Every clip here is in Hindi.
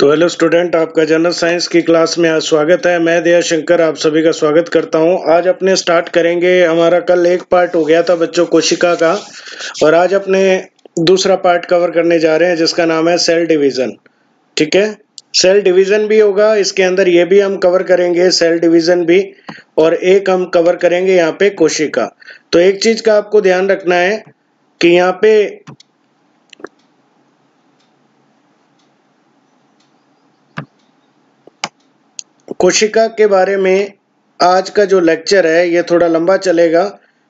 तो हेलो स्टूडेंट, आपका जनरल साइंस की क्लास में आज स्वागत है। मैं दया शंकर, आप सभी का स्वागत करता हूँ। आज अपने स्टार्ट करेंगे। हमारा कल एक पार्ट हो गया था बच्चों कोशिका का और आज अपने दूसरा पार्ट कवर करने जा रहे हैं, जिसका नाम है सेल डिवीज़न। ठीक है? सेल डिवीज़न भी होगा, इसके अंदर ये भी हम कवर करेंगे, सेल डिवीज़न भी, और एक हम कवर करेंगे यहाँ पे कोशिका। तो एक चीज़ का आपको ध्यान रखना है कि यहाँ पे कोशिका के बारे में आज का जो लेक्चर है, ये थोड़ा लंबा चलेगा,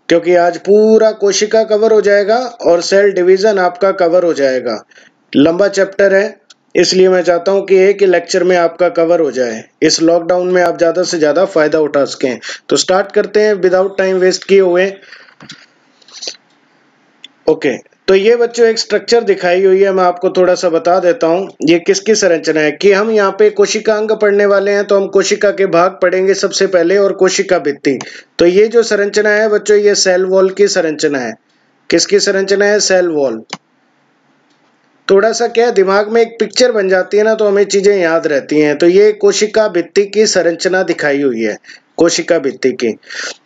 क्योंकि आज पूरा कोशिका कवर हो जाएगा और सेल डिवीज़न आपका कवर हो जाएगा। लंबा चैप्टर है, इसलिए मैं चाहता हूँ कि एक ही लेक्चर में आपका कवर हो जाए। इस लॉकडाउन में आप ज़्यादा से ज़्यादा फ़ायदा उठा सकें। तो स्टार्ट करते हैं विदाउट टाइम वेस्ट किए हुए। ओके तो ये बच्चों, एक स्ट्रक्चर दिखाई हुई है, मैं आपको थोड़ा सा बता देता हूँ, ये किसकी संरचना है। कि हम यहाँ पे कोशिका अंग पढ़ने वाले हैं तो हम कोशिका के भाग पढ़ेंगे सबसे पहले, और कोशिका भित्ति। तो ये जो संरचना है बच्चों, ये सेल वॉल की संरचना है। किसकी संरचना है? सेल वॉल थोड़ा सा क्या दिमाग में एक पिक्चर बन जाती है ना तो हमें चीज़ें याद रहती हैं। तो ये कोशिका भित्ति की संरचना दिखाई हुई है, कोशिका भित्ति की।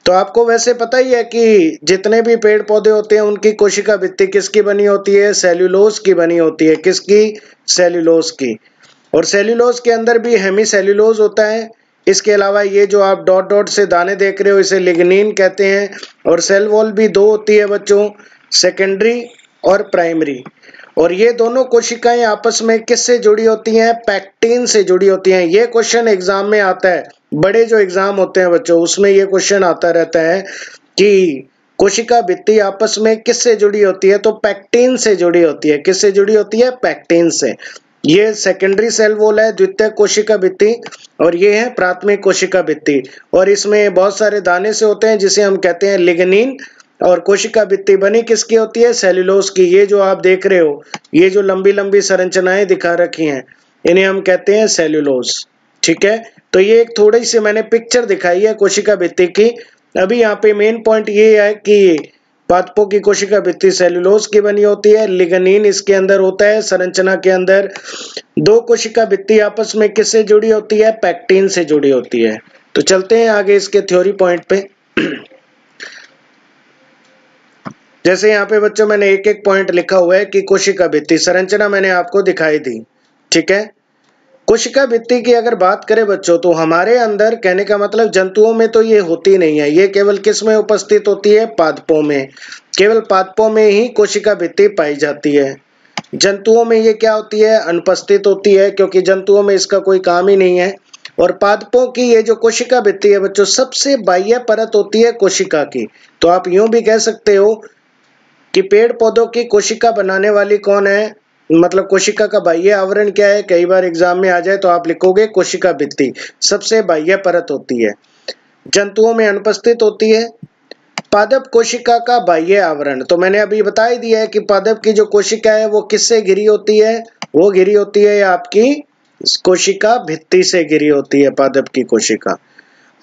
तो आपको वैसे पता ही है कि जितने भी पेड़ पौधे होते हैं, उनकी कोशिका भित्ति किसकी बनी होती है? सेल्यूलोज की बनी होती है। किसकी? सेल्यूलोज की। और सेल्यूलोज के अंदर भी हेमी सेल्यूलोज होता है। इसके अलावा ये जो आप डॉट डॉट से दाने देख रहे हो, इसे लिग्निन कहते हैं। और सेल वॉल भी दो होती है बच्चों, सेकेंडरी और प्राइमरी। और ये दोनों कोशिकाएँ आपस में किससे जुड़ी होती हैं? पैक्टीन से जुड़ी होती हैं। ये क्वेश्चन एग्ज़ाम में आता है। बड़े जो एग्ज़ाम होते हैं बच्चों, उसमें ये क्वेश्चन आता रहता है कि कोशिका भित्ति आपस में किससे जुड़ी होती है? तो पैक्टीन से जुड़ी होती है। किससे जुड़ी होती है? पैक्टीन से। ये सेकेंडरी सेल वोल है, द्वितीय कोशिका भित्ति और ये है प्राथमिक कोशिका भित्ति। और इसमें बहुत सारे दाने से होते हैं, जिसे हम कहते हैं लिग्निन और कोशिका भित्ति बनी किसकी होती है? सेल्यूलोज की। ये जो आप देख रहे हो, ये जो लंबी लंबी संरचनाएँ दिखा रखी हैं, इन्हें हम कहते हैं सेल्यूलोज ठीक है? तो ये एक थोड़ी सी मैंने पिक्चर दिखाई है कोशिका भित्ति की। अभी यहाँ पे मेन पॉइंट ये है कि पादपों की कोशिका भित्ति सेल्यूलोज की बनी होती है। लिगनीन इसके अंदर होता है, संरचना के अंदर। दो कोशिका भित्ति आपस में किससे जुड़ी होती है? पैक्टीन से जुड़ी होती है। तो चलते हैं आगे इसके थ्योरी पॉइंट पे। जैसे यहाँ पे बच्चों मैंने एक एक पॉइंट लिखा हुआ है कि कोशिका भित्ति, संरचना मैंने आपको दिखाई दी, ठीक है? कोशिका भित्ति की अगर बात करें बच्चों तो हमारे अंदर कहने का मतलब जंतुओं में तो ये होती नहीं है, ये केवल किसमें उपस्थित होती है? पादपों में। केवल पादपों में ही कोशिका भित्ति पाई जाती है। जंतुओं में ये क्या होती है? अनुपस्थित होती है, क्योंकि जंतुओं में इसका कोई काम ही नहीं है। और पादपों की ये जो कोशिका भित्ति है बच्चों, सबसे बाह्य परत होती है कोशिका की। तो आप यूँ भी कह सकते हो कि पेड़ पौधों की कोशिका बनाने वाली कौन है? मतलब कोशिका का बाह्य आवरण क्या है? कई बार एग्ज़ाम में आ जाए तो आप लिखोगे, कोशिका भित्ति। सबसे बाह्य परत होती है। जंतुओं में अनुपस्थित होती है। पादप कोशिका का बाह्य आवरण। तो मैंने अभी बता ही दिया है कि पादप की जो कोशिका है, वो किससे घिरी होती है? वो घिरी होती है आपकी कोशिका भित्ति से घिरी होती है, पादप की कोशिका।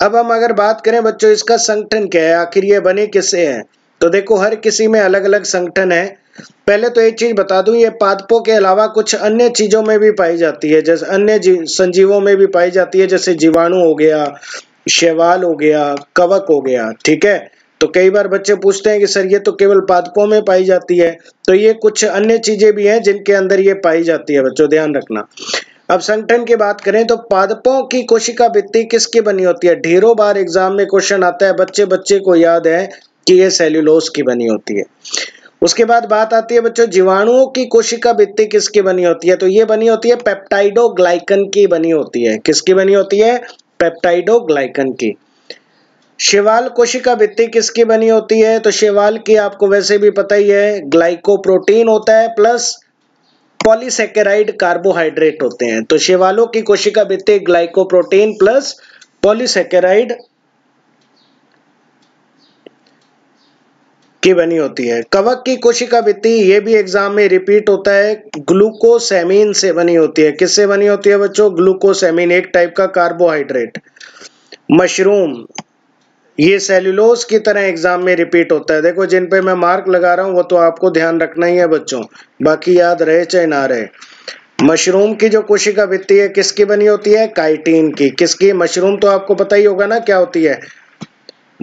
अब हम अगर बात करें बच्चों, इसका संगठन क्या है? आखिर ये बने किससे है? तो देखो, हर किसी में अलग अलग संगठन है। पहले तो एक चीज़ बता दूँ, ये पादपों के अलावा कुछ अन्य चीज़ों में भी पाई जाती है, जैसे अन्य संजीवों में भी पाई जाती है, जैसे जीवाणु हो गया, शेवाल हो गया, कवक हो गया, ठीक है? तो कई बार बच्चे पूछते हैं कि सर, ये तो केवल पादपों में पाई जाती है। तो ये कुछ अन्य चीज़ें भी हैं, जिनके अंदर ये पाई जाती है, बच्चों, ध्यान रखना। अब संगठन की बात करें तो पादपों की कोशिका भित्ति किसकी बनी होती है? ढेरों बार एग्ज़ाम में क्वेश्चन आता है बच्चे बच्चे को याद है कि ये सेल्यूलोज की बनी होती है। उसके बाद बात आती है बच्चों, जीवाणुओं की कोशिका भित्ति किसकी बनी होती है? तो ये बनी होती है पेप्टाइडोग्लाइकन की बनी होती है। किसकी बनी होती है? पेप्टाइडोग्लाइकन की। शिवाल कोशिका भित्ति किसकी बनी होती है? तो शिवाल की आपको वैसे भी पता ही है, ग्लाइकोप्रोटीन होता है, प्लस पॉलीसेकेराइड कार्बोहाइड्रेट होते हैं। तो शिवालों की कोशिका भित्ति ग्लाइकोप्रोटीन प्लस पॉलीसेकेराइड की बनी होती है। कवक की कोशिका भित्ति ये भी एग्ज़ाम में रिपीट होता है। ग्लूकोसेमिन से बनी होती है। किससे बनी होती है बच्चों? ग्लूकोसेमिन एक टाइप का कार्बोहाइड्रेट मशरूम ये सेल्यूलोज की तरह एग्ज़ाम में रिपीट होता है। देखो, जिन पे मैं मार्क लगा रहा हूँ, वो तो आपको ध्यान रखना ही है बच्चों। बाकी याद रहे चाहे ना रहे। मशरूम की जो कोशिका भित्ति है, किसकी बनी होती है? काइटिन की। किसकी? मशरूम तो आपको पता ही होगा ना क्या होती है?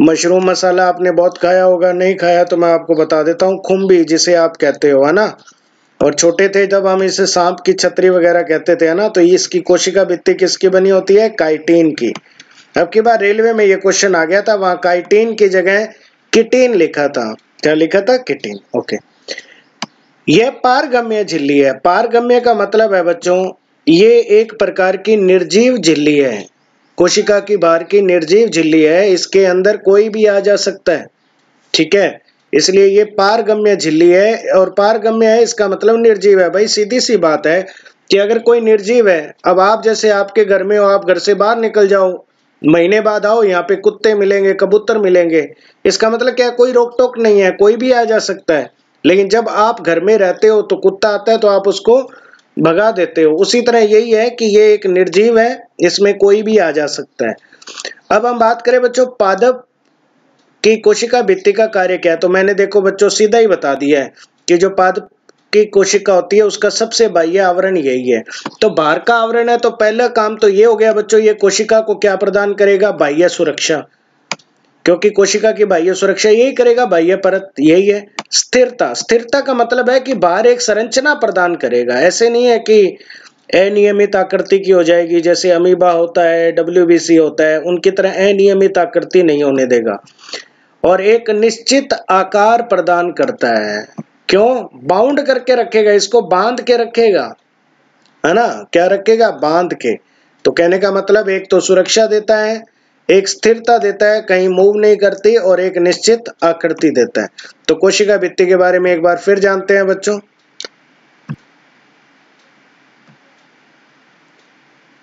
मशरूम मसाला आपने बहुत खाया होगा, नहीं खाया तो मैं आपको बता देता हूँ खुम्बी जिसे आप कहते हो, है ना? और छोटे थे जब हम इसे सांप की छतरी वगैरह कहते थे ना? तो इसकी कोशिका भित्ति किसकी बनी होती है? काइटीन की। अब की बार रेलवे में ये क्वेश्चन आ गया था, वहाँ काइटीन की जगह किटीन लिखा था। क्या लिखा था? किटीन, ओके। यह पारगम्य झिल्ली है। पारगम्य का मतलब है बच्चों, ये एक प्रकार की निर्जीव झिल्ली है। कोशिका की बाहर की निर्जीव झिल्ली है, इसके अंदर कोई भी आ जा सकता है। ठीक है? इसलिए ये पारगम्य झिल्ली है और पारगम्य है, इसका मतलब निर्जीव है। भाई, सीधी सी बात है कि अगर कोई निर्जीव है, अब आप जैसे आपके घर में हो, आप घर से बाहर निकल जाओ, महीने बाद आओ, यहाँ पे कुत्ते मिलेंगे, कबूतर मिलेंगे, इसका मतलब क्या कोई रोक टोक नहीं है, कोई भी आ जा सकता है। लेकिन जब आप घर में रहते हो तो कुत्ता आता है तो आप उसको भगा देते हो। उसी तरह यही है कि ये एक निर्जीव है इसमें कोई भी आ जा सकता है। अब हम बात करें बच्चों, पादप की कोशिका भित्ति का कार्य क्या है? तो मैंने देखो बच्चों, सीधा ही बता दिया है कि जो पादप की कोशिका होती है, उसका सबसे बाह्य आवरण यही है। तो बाहर का आवरण है तो पहला काम तो ये हो गया बच्चों, ये कोशिका को क्या प्रदान करेगा? बाह्य सुरक्षा। क्योंकि कोशिका की बाह्य सुरक्षा यही करेगा, बाह्य परत यही है। स्थिरता। स्थिरता का मतलब है कि बाहर एक संरचना प्रदान करेगा। ऐसे नहीं है कि अनियमित आकृति की हो जाएगी, जैसे अमीबा होता है डब्ल्यूबीसी होता है, उनकी तरह अनियमित आकृति नहीं होने देगा। और एक निश्चित आकार प्रदान करता है। क्यों? बाउंड करके रखेगा, इसको बाँध के रखेगा। है ना? क्या रखेगा? बाँध के। तो कहने का मतलब एक तो सुरक्षा देता है, एक स्थिरता देता है, कहीं मूव नहीं करती, और एक निश्चित आकृति देता है। तो कोशिका भित्ति के बारे में एक बार फिर जानते हैं बच्चों।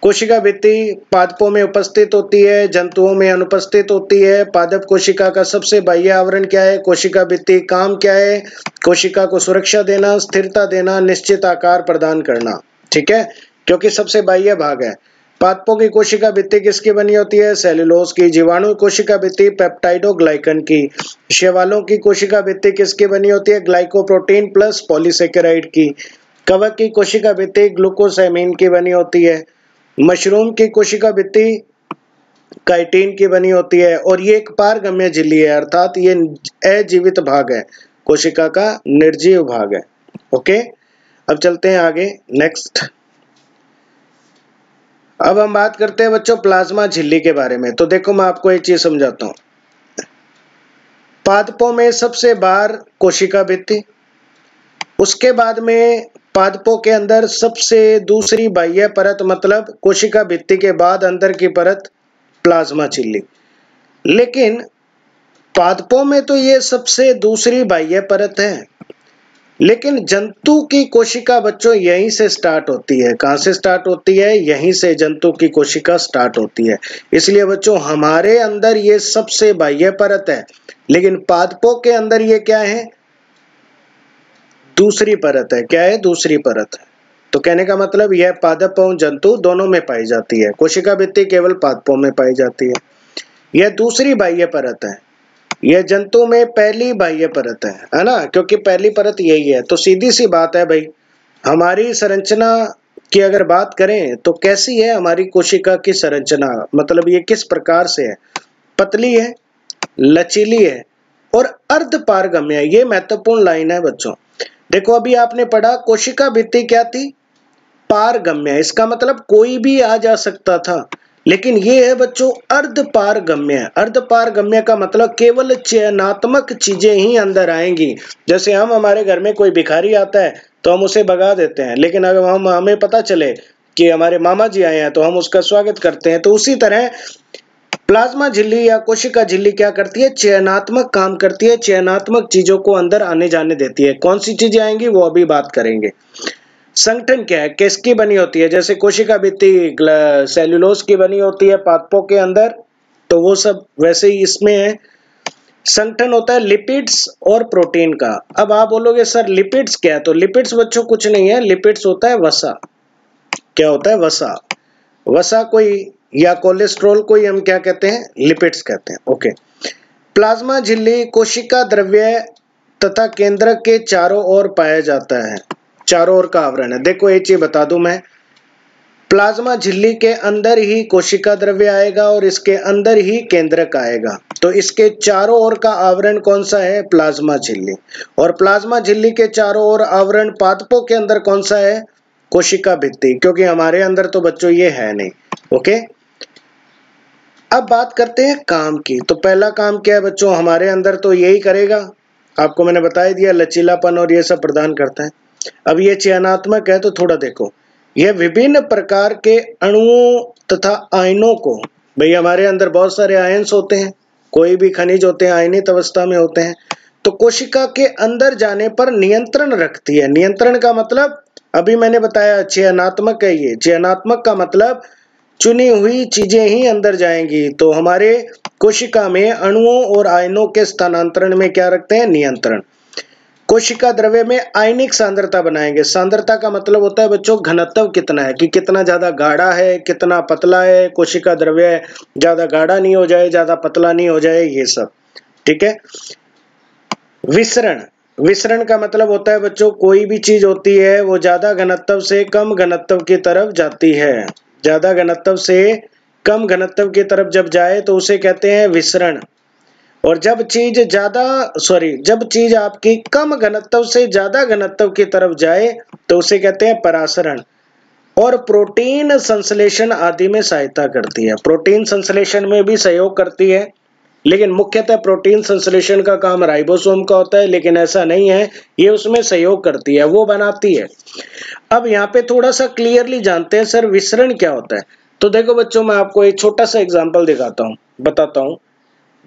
कोशिका भित्ति पादपों में उपस्थित होती है, जंतुओं में अनुपस्थित होती है। पादप कोशिका का सबसे बाह्य आवरण क्या है? कोशिका भित्ति काम क्या है? कोशिका को सुरक्षा देना, स्थिरता देना, निश्चित आकार प्रदान करना। ठीक है? क्योंकि सबसे बाह्य भाग है। पादपों की कोशिका भित्ति किसकी बनी होती है? सेलुलोज की। जीवाणु कोशिका भित्ति पेप्टाइडोग्लाइकन की। शेवालों की कोशिका भित्ति किसकी बनी होती है? ग्लाइकोप्रोटीन प्लस पॉलीसेकेराइड की। कवक की कोशिका भित्ति ग्लूकोसाइमिन की बनी होती है। मशरूम की कोशिका भित्ति काइटिन की बनी होती है और ये एक पारगम्य झिल्ली है, अर्थात ये अजीवित भाग है। कोशिका का निर्जीव भाग है। ओके? अब चलते हैं आगे। नेक्स्ट। अब हम बात करते हैं बच्चों प्लाज्मा झिल्ली के बारे में। तो देखो, मैं आपको एक चीज़ समझाता हूँ। पादपों में सबसे बाहर कोशिका भित्ति, उसके बाद में पादपों के अंदर सबसे दूसरी बाह्य परत मतलब कोशिका भित्ति के बाद अंदर की परत प्लाज्मा चिल्ली लेकिन पादपों में तो ये सबसे दूसरी बाह्य परत है। लेकिन जंतु की कोशिका बच्चों यहीं से स्टार्ट होती है। कहाँ से स्टार्ट होती है? यहीं से जंतु की कोशिका स्टार्ट होती है। इसलिए बच्चों, हमारे अंदर ये सबसे बाह्य परत है। लेकिन पादपों के अंदर ये क्या है? दूसरी परत है। क्या है? दूसरी परत है। तो कहने का मतलब यह पादप जंतु दोनों में पाई जाती है। कोशिका भित्ति केवल पादपों में पाई जाती है। यह दूसरी बाह्य परत है। यह जंतु में पहली बाह्य परत है है ना? क्योंकि पहली परत यही है। तो सीधी सी बात है भाई, हमारी संरचना की अगर बात करें तो कैसी है हमारी कोशिका की संरचना? मतलब ये किस प्रकार से है? पतली है, लचीली है और अर्ध पारगम्य है। ये महत्वपूर्ण लाइन है बच्चों। देखो, अभी आपने पढ़ा, कोशिका भित्ति क्या थी? पारगम्य। इसका मतलब कोई भी आ जा सकता था। लेकिन ये है बच्चों अर्ध पारगम्य अर्ध पारगम्य का मतलब केवल चयनात्मक चीज़ें ही अंदर आएँगी। जैसे हम, हमारे घर में कोई भिखारी आता है तो हम उसे भगा देते हैं। लेकिन अगर हम, हमें पता चले कि हमारे मामा जी आए हैं तो हम उसका स्वागत करते हैं। तो उसी तरह प्लाज्मा झिल्ली या कोशिका झिल्ली क्या करती है? चयनात्मक काम करती है। चयनात्मक चीज़ों को अंदर आने जाने देती है। कौन सी चीज़ें आएँगी? वो अभी बात करेंगे। संगठन क्या है? किसकी बनी होती है? जैसे कोशिका भित्ति सेल्यूलोज की बनी होती है पादपों के अंदर तो वो सब वैसे ही इसमें है। संगठन होता है लिपिड्स और प्रोटीन का। अब आप बोलोगे, सर, लिपिड्स क्या है? तो लिपिड्स बच्चों, कुछ नहीं है। लिपिड्स होता है वसा। क्या होता है? वसा। वसा कोई या कोलेस्ट्रॉल को ही हम क्या कहते हैं? लिपिड्स कहते हैं। ओके प्लाज्मा झिल्ली कोशिका द्रव्य तथा केंद्र के चारों ओर पाया जाता है। चारों ओर का आवरण है। देखो, एक चीज़ बता दूँ मैं। प्लाज्मा झिल्ली के अंदर ही कोशिका द्रव्य आएगा और इसके अंदर ही केंद्रक आएगा। तो इसके चारों ओर का आवरण कौन सा है? प्लाज्मा झिल्ली। और प्लाज्मा झिल्ली के चारों ओर आवरण पादपों के अंदर कौन सा है? कोशिका भित्ति, क्योंकि हमारे अंदर तो बच्चों ये है नहीं, ओके? अब बात करते हैं काम की। तो पहला काम क्या है बच्चों? हमारे अंदर तो यही करेगा। आपको मैंने बता दिया, लचीलापन और ये सब प्रदान करता है। अब ये चयनात्मक है तो थोड़ा देखो। यह विभिन्न प्रकार के अणुओं तथा आयनों को, भाई हमारे अंदर बहुत सारे आयन्स होते हैं, कोई भी खनिज होते हैं, आयनित अवस्था में होते हैं तो कोशिका के अंदर जाने पर नियंत्रण रखती है। नियंत्रण का मतलब अभी मैंने बताया, चयनात्मक है ये। चयनात्मक का मतलब चुनी हुई चीज़ें ही अंदर जाएँगी। तो हमारे कोशिका में अणुओं और आयनों के स्थानांतरण में क्या रखते हैं? नियंत्रण। कोशिका द्रव्य में आयनिक सांद्रता बनाएँगे। सांद्रता का मतलब होता है, बच्चों, घनत्व कितना है, कि कितना ज़्यादा गाढ़ा है, कितना पतला है, कोशिका द्रव्य ज़्यादा गाढ़ा नहीं हो जाए, ज़्यादा पतला नहीं हो जाए, ये सब। ठीक है? विसरण। विसरण का मतलब होता है बच्चों, कोई भी चीज़ होती है, वो ज़्यादा घनत्व से कम घनत्व की तरफ़ जाती है। ज़्यादा घनत्व से कम घनत्व की तरफ़ जब जाए तो उसे कहते हैं विसरण। और जब चीज़ ज़्यादा सॉरी जब चीज़ आपकी कम घनत्व से ज़्यादा घनत्व की तरफ़ जाए तो उसे कहते हैं परासरण। और प्रोटीन संश्लेषण आदि में सहायता करती है। प्रोटीन संश्लेषण में भी सहयोग करती है। लेकिन मुख्यतः प्रोटीन संश्लेषण का काम राइबोसोम का होता है, लेकिन ऐसा नहीं है, ये उसमें सहयोग करती है, वो बनाती है। अब यहाँ पे थोड़ा सा क्लियरली जानते हैं, सर, विसरण क्या होता है? तो देखो बच्चों, मैं आपको एक छोटा सा एग्ज़ाम्पल दिखाता हूँ, बताता हूँ।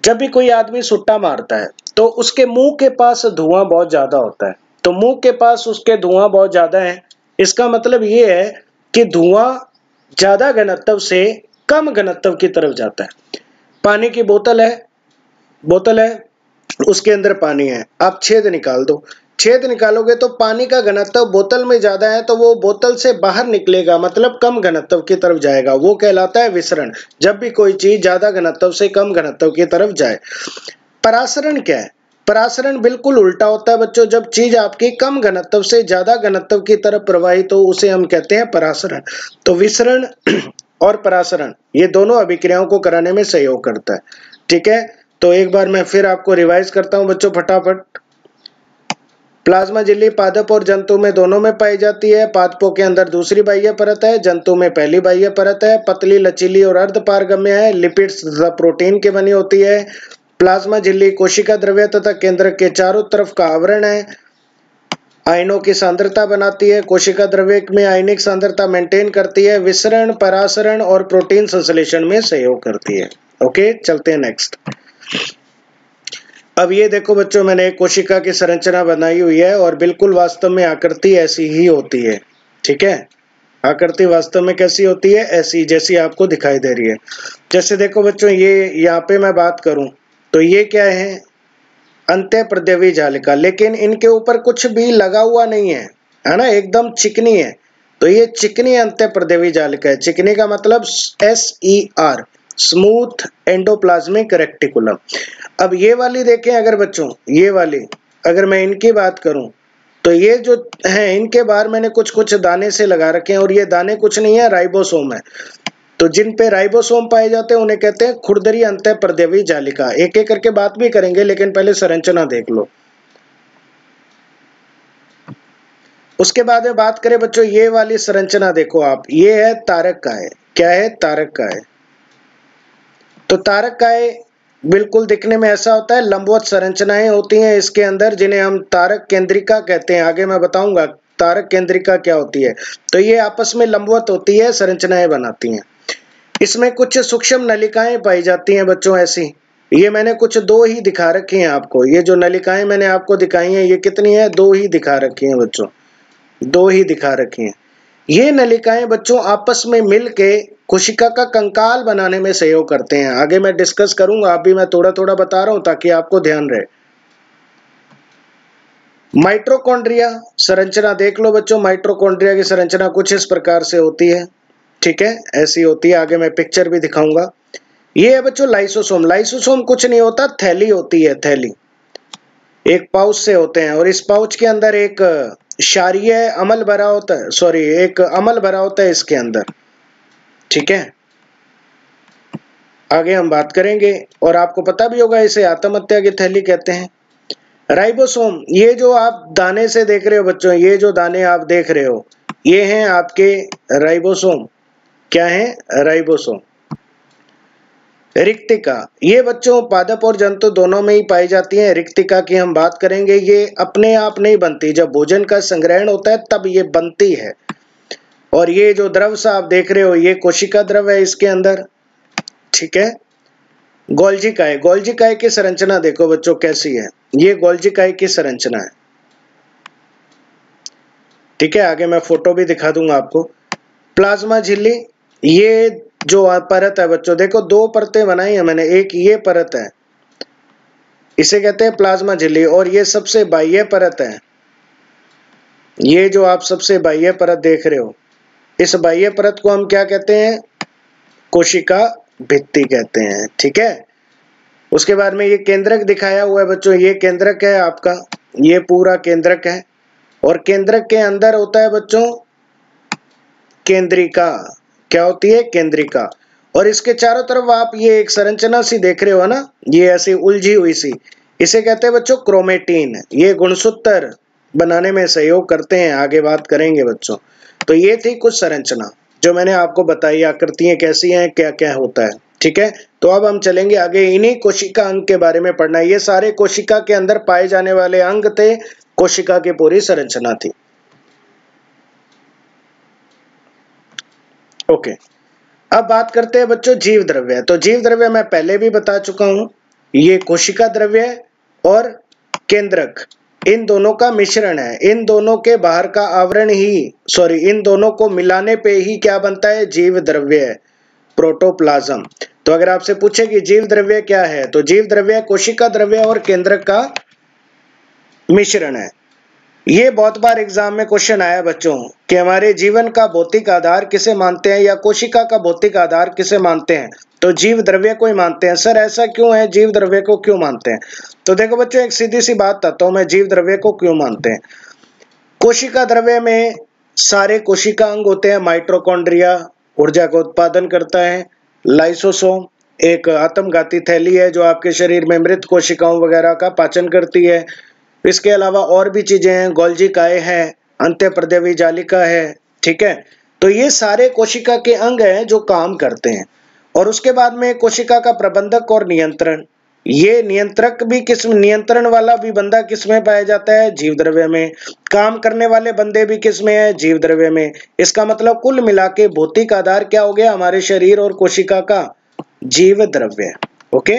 जब भी कोई आदमी सुट्टा मारता है तो उसके मुँह के पास धुआँ बहुत ज़्यादा होता है। तो मुँह के पास उसके धुआँ बहुत ज़्यादा है, इसका मतलब ये है कि धुआँ ज़्यादा घनत्व से कम घनत्व की तरफ़ जाता है। पानी की बोतल है बोतल है, उसके अंदर पानी है। आप छेद निकाल दो। छेद निकालोगे तो पानी का घनत्व बोतल में ज़्यादा है तो वो बोतल से बाहर निकलेगा मतलब कम घनत्व की तरफ़ जाएगा। वो कहलाता है विसरण। जब भी कोई चीज़ ज़्यादा घनत्व से कम घनत्व की तरफ़ जाए। परासरण क्या है? परासरण बिल्कुल उल्टा होता है बच्चों। जब चीज़ आपकी कम घनत्व से ज़्यादा घनत्व की तरफ़ प्रवाहित हो, उसे हम कहते हैं परासरण तो विसरण और परासरण ये दोनों अभिक्रियाओं को कराने में सहयोग करता है। ठीक है? तो एक बार मैं फिर आपको रिवाइज करता हूँ बच्चों फटाफट। प्लाज्मा झिल्ली पादप और जंतु में दोनों में पाई जाती है। पादपों के अंदर दूसरी बाह्य परत है, जंतु में पहली बाह्य परत है। पतली, लचीली और अर्ध पारगम्य है लिपिड्स प्रोटीन की बनी होती है। प्लाज्मा झिल्ली कोशिका द्रव्य तथा केंद्र के चारों तरफ़ का आवरण है। आयनों की सांद्रता बनाती है। कोशिका द्रव्य में आयनिक सांद्रता मेंटेन करती है। विसरण, परासरण और प्रोटीन संश्लेषण में सहयोग करती है। ओके चलते हैं नेक्स्ट अब ये देखो बच्चों, मैंने एक कोशिका की संरचना बनाई हुई है और बिल्कुल वास्तव में आकृति ऐसी ही होती है, ठीक है? आकृति वास्तव में कैसी होती है? ऐसी जैसी आपको दिखाई दे रही है। जैसे देखो बच्चों, ये यहाँ पे मैं बात करूँ तो ये क्या है? अंत्य प्रदेवी जालिका लेकिन इनके ऊपर कुछ भी लगा हुआ नहीं है है ना? एकदम चिकनी है। तो ये चिकनी अंत्य प्रद्यवी जालिका है। चिकनी का मतलब S E R smooth endoplasmic reticulum. अब ये वाली देखें अगर बच्चों, ये वाली, अगर मैं इनकी बात करूँ तो ये जो है, इनके बाहर मैंने कुछ कुछ दाने से लगा रखे हैं और ये दाने कुछ नहीं है, राइबोसोम है। तो जिन पे राइबोसोम पाए जाते हैं, उन्हें कहते हैं खुरदरी अंत प्रदेवी जालिका। एक एक करके बात भी करेंगे, लेकिन पहले संरचना देख लो। उसके बाद में बात करें बच्चों, ये वाली संरचना देखो आप। ये है तारक का है। क्या है? तारक का है। तो तारक काय बिल्कुल दिखने में ऐसा होता है, लंबवत संरचनाएँ होती हैं इसके अंदर, जिन्हें हम तारक केंद्रिका कहते हैं। आगे मैं बताऊँगा, तारक केंद्रिका क्या होती है। तो ये आपस में लंबवत होती है, संरचनाएँ बनाती हैं। इसमें कुछ सूक्ष्म नलिकाएँ पाई जाती हैं बच्चों ऐसी। ये मैंने कुछ दो ही दिखा रखी हैं आपको। ये जो नलिकाएँ मैंने आपको दिखाई हैं, ये कितनी है? दो ही दिखा रखी हैं बच्चों। दो ही दिखा रखी हैं। ये नलिकाएँ बच्चों आपस में मिल के कोशिका का कंकाल बनाने में सहयोग करते हैं। आगे मैं डिस्कस करूँगा अभी मैं थोड़ा थोड़ा बता रहा हूँ ताकि आपको ध्यान रहे। माइट्रोकॉन्ड्रिया संरचना देख लो बच्चों माइट्रोकॉन्ड्रिया की संरचना कुछ इस प्रकार से होती है। ठीक है? ऐसी होती है। आगे मैं पिक्चर भी दिखाऊँगा। ये है बच्चों लाइसोसोम लाइसोसोम कुछ नहीं होता, थैली होती है, थैली। एक पाउच से होते हैं और इस पाउच के अंदर एक, शारीय अमल भरा होता है सॉरी एक अमल भरा होता है इसके अंदर। ठीक है? आगे हम बात करेंगे और आपको पता भी होगा इसे आत्महत्या की थैली कहते हैं। राइबोसोम, ये जो आप दाने से देख रहे हो बच्चों, ये जो दाने आप देख रहे हो, ये हैं आपके राइबोसोम। क्या है? राइबोसोम। रिक्तिका, ये बच्चों पादप और जंतु दोनों में ही पाई जाती है। रिक्तिका की हम बात करेंगे, ये अपने आप नहीं बनती। जब भोजन का संग्रहण होता है, तब ये बनती है। और ये जो द्रव सा आप देख रहे हो, ये कोशिका द्रव है इसके अंदर। ठीक है? गोल्जी काय काय की संरचना देखो बच्चों कैसी है। ये गोल्जी काय की संरचना है। ठीक है? आगे मैं फ़ोटो भी दिखा दूँगा आपको। प्लाज्मा झिल्ली, ये जो परत है बच्चों, देखो दो परतें बनाई है मैंने। एक ये परत है, इसे कहते हैं प्लाज्मा झिल्ली, और ये सबसे बाह्य परत है। ये जो आप सबसे बाह्य परत देख रहे हो इस बाह्य परत को हम क्या कहते हैं? कोशिका भित्ति कहते हैं, ठीक है? उसके बाद में ये केंद्रक दिखाया हुआ है बच्चों, ये केंद्रक है आपका, ये पूरा केंद्रक है। और केंद्रक के अंदर होता है बच्चों, केंद्रिका। क्या होती है? केंद्रिका। और इसके चारों तरफ़ आप ये एक संरचना सी देख रहे हो ना? ये ऐसी उलझी हुई सी। इसे कहते हैं बच्चों क्रोमेटीन। ये गुणसूत्र बनाने में सहयोग करते हैं, आगे बात करेंगे बच्चों। तो ये थी कुछ संरचना, जो मैंने आपको बताई, आकृतियाँ कैसी हैं क्या क्या होता है, ठीक है? तो अब हम चलेंगे आगे इन्हीं कोशिका अंग के बारे में पढ़ना। ये सारे कोशिका के अंदर पाए जाने वाले अंग थे, कोशिका की पूरी संरचना थी। ओके, अब बात करते हैं बच्चों जीव द्रव्य। तो जीव द्रव्य मैं पहले भी बता चुका हूँ, ये कोशिका द्रव्य और केंद्रक। इन दोनों का मिश्रण है। इन दोनों के बाहर का आवरण ही सॉरी इन दोनों को मिलाने पे ही क्या बनता है? जीव द्रव्य प्रोटोप्लाज्म तो अगर आपसे पूछे कि जीव द्रव्य क्या है तो जीव द्रव्य कोशिका द्रव्य और केंद्र का मिश्रण है। ये बहुत बार एग्ज़ाम में क्वेश्चन आया बच्चों, कि हमारे जीवन का भौतिक आधार किसे मानते हैं या कोशिका का भौतिक आधार किसे मानते हैं? तो जीव द्रव्य को ही मानते हैं। सर, ऐसा क्यों है? जीव द्रव्य को क्यों मानते हैं? तो देखो बच्चों, एक सीधी सी बात बताता मैं जीव द्रव्य को क्यों मानते हैं? कोशिका द्रव्य में सारे कोशिका अंग होते हैं माइट्रोकॉन्ड्रिया ऊर्जा का उत्पादन करता है, लाइसोसोम एक आत्मघाती थैली है जो आपके शरीर में मृत कोशिकाओं वगैरह का पाचन करती है। इसके अलावा और भी चीज़ें हैं गोल्जी काय है अंत्य प्रदेवी जालिका है, ठीक है? तो ये सारे कोशिका के अंग हैं जो काम करते हैं। और उसके बाद में कोशिका का प्रबंधक और नियंत्रण। ये नियंत्रक भी किस, नियंत्रण वाला भी बंदा किसमें पाया जाता है? जीव द्रव्य में। काम करने वाले बंदे भी किसमें है? जीव द्रव्य में। इसका मतलब कुल मिला के भौतिक आधार क्या हो गया? हमारे शरीर और कोशिका का जीव द्रव्य। ओके?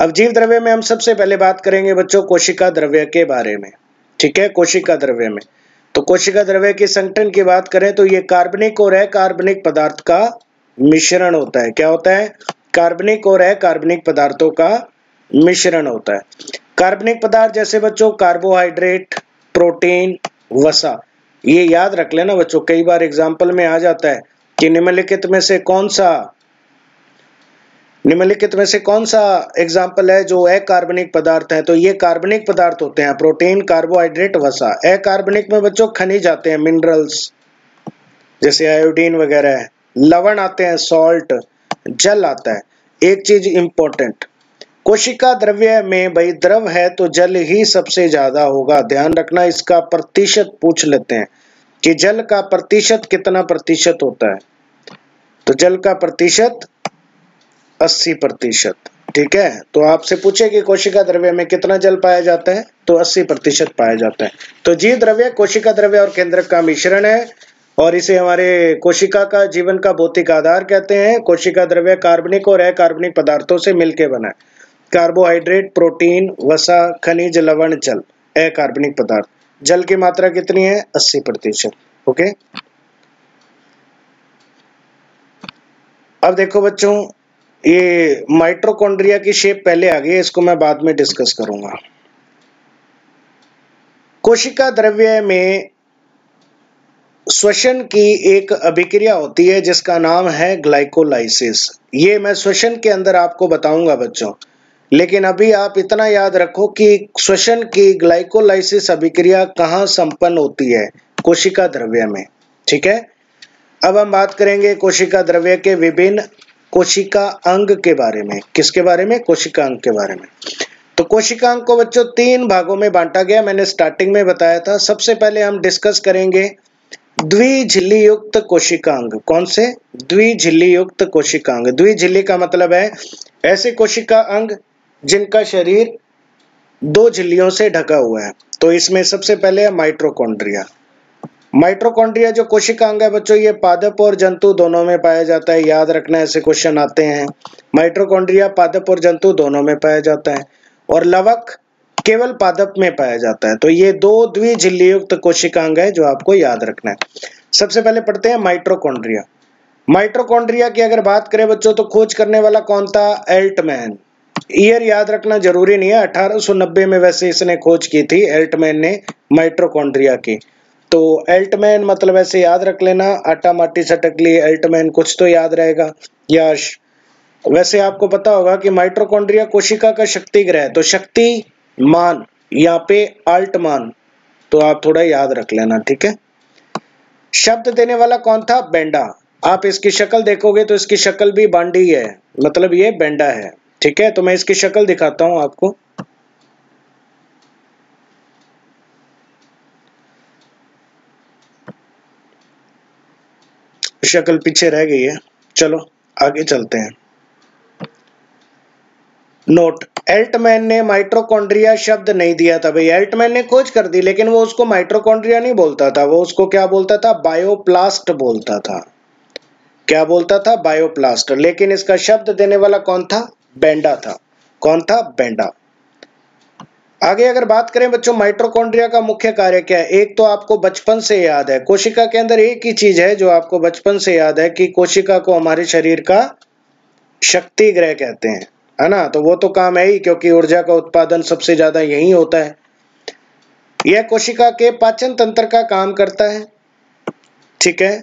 अब जीव द्रव्य में हम सबसे पहले बात करेंगे बच्चों कोशिका द्रव्य के बारे में। ठीक है? कोशिका द्रव्य में। तो कोशिका द्रव्य के संगठन की बात करें तो ये कार्बनिक और अकार्बनिक पदार्थ का मिश्रण होता है। क्या होता है? कार्बनिक और अकार्बनिक पदार्थों का मिश्रण होता है। कार्बनिक पदार्थ जैसे बच्चों कार्बोहाइड्रेट प्रोटीन वसा, ये याद रख लेना बच्चों, कई बार एग्ज़ाम्पल में आ जाता है कि निम्नलिखित में से कौन सा, निम्नलिखित में से कौन सा एग्ज़ाम्पल है जो अकार्बनिक पदार्थ है? तो ये कार्बनिक पदार्थ होते हैं प्रोटीन कार्बोहाइड्रेट वसा। अकार्बनिक में बच्चों खनिज आते हैं मिनरल्स जैसे आयोडीन वगैरह लवण आते हैं सॉल्ट जल आता है। एक चीज़ इंपॉर्टेंट कोशिका द्रव्य में भाई द्रव है तो जल ही सबसे ज़्यादा होगा। ध्यान रखना, इसका प्रतिशत पूछ लेते हैं कि जल का प्रतिशत कितना प्रतिशत होता है। तो जल का प्रतिशत अस्सी प्रतिशत, ठीक है? तो आपसे पूछे कि कोशिका द्रव्य में कितना जल पाया जाता है तो अस्सी प्रतिशत पाया जाता है। तो जीव द्रव्य, कोशिका द्रव्य और केंद्रक का मिश्रण है और इसे हमारे कोशिका का, जीवन का भौतिक आधार कहते हैं। कोशिका द्रव्य कार्बनिक और अकार्बनिक पदार्थों से मिलकर बना है। कार्बोहाइड्रेट, प्रोटीन, वसा, खनिज, लवण, जल अकार्बनिक पदार्थ। जल की मात्रा कितनी है? अस्सी प्रतिशत, ओके? अब देखो बच्चों, ये माइट्रोकॉन्ड्रिया की शेप पहले आ गई है, इसको मैं बाद में डिस्कस करूँगा। कोशिका द्रव्य में श्वसन की एक अभिक्रिया होती है, जिसका नाम है ग्लाइकोलाइसिस। ये मैं श्वसन के अंदर आपको बताऊँगा बच्चों। लेकिन अभी आप इतना याद रखो कि श्वसन की ग्लाइकोलाइसिस अभिक्रिया कहाँ संपन्न होती है? कोशिका द्रव्य में। ठीक है? अब हम बात करेंगे कोशिका द्रव्य के विभिन्न कोशिका अंग के बारे में। किसके बारे में? कोशिका अंग के बारे में। तो कोशिका अंग को बच्चों तीन भागों में बांटा गया। मैंने स्टार्टिंग में बताया था। सबसे पहले हम डिस्कस करेंगे द्विझिल्ली युक्त कोशिकांग कौन से? द्विझिल्ली युक्त कोशिकांग द्विझिल्ली का मतलब है ऐसे कोशिका अंग जिनका शरीर दो झिल्लियों से ढका हुआ है। तो इसमें सबसे पहले है माइट्रोकॉन्ड्रिया। माइट्रोकॉन्ड्रिया जो कोशिका अंग है, बच्चों, ये पादप और जंतु दोनों में पाया जाता है। याद रखना, ऐसे क्वेश्चन आते हैं। माइट्रोकॉन्ड्रिया पादप और जंतु दोनों में पाया जाता है और लवक केवल पादप में पाया जाता है। तो ये दो द्विझिल्ली युक्त कोशिकांग है जो आपको याद रखना है। सबसे पहले पढ़ते हैं माइट्रोकॉन्ड्रिया। माइट्रोकॉन्ड्रिया की अगर बात करें बच्चों तो खोज करने वाला कौन था? एल्टमैन। ईयर याद रखना ज़रूरी नहीं है। 1890 में वैसे इसने खोज की थी एल्टमैन ने माइट्रोकॉन्ड्रिया की। तो एल्टमैन मतलब ऐसे याद रख लेना, आटा माटी सटकली एल्टमैन, कुछ तो याद रहेगा। या वैसे आपको पता होगा कि माइट्रोकॉन्ड्रिया कोशिका का शक्ति ग्रह तो शक्ति, मान, यहाँ पे अल्टमान तो आप थोड़ा याद रख लेना, ठीक है? शब्द देने वाला कौन था? बेंडा। आप इसकी शक्ल देखोगे तो इसकी शक्ल भी बांडी है। मतलब ये बेंडा है। ठीक है तो मैं इसकी शक्ल दिखाता हूँ आपको। शक्ल पीछे रह गई है। चलो, आगे चलते हैं। नोट एल्टमैन ने माइट्रोकॉन्ड्रिया शब्द नहीं दिया था भाई। एल्टमैन ने खोज कर दी, लेकिन वो उसको माइट्रोकॉन्ड्रिया नहीं बोलता था। वो उसको क्या बोलता था? बायोप्लास्ट बोलता था। क्या बोलता था? बायोप्लास्ट लेकिन इसका शब्द देने वाला कौन था? बेंडा था। कौन था? बेंडा आगे अगर बात करें बच्चों माइट्रोकॉन्ड्रिया का मुख्य कार्य क्या है? एक तो आपको बचपन से याद है। कोशिका के अंदर एक ही चीज़ है जो आपको बचपन से याद है कि कोशिका को हमारे शरीर का शक्ति ग्रह कहते हैं। है ना? तो वो तो काम है ही, क्योंकि ऊर्जा का उत्पादन सबसे ज़्यादा यही होता है। यह कोशिका के पाचन तंत्र का काम करता है। ठीक है?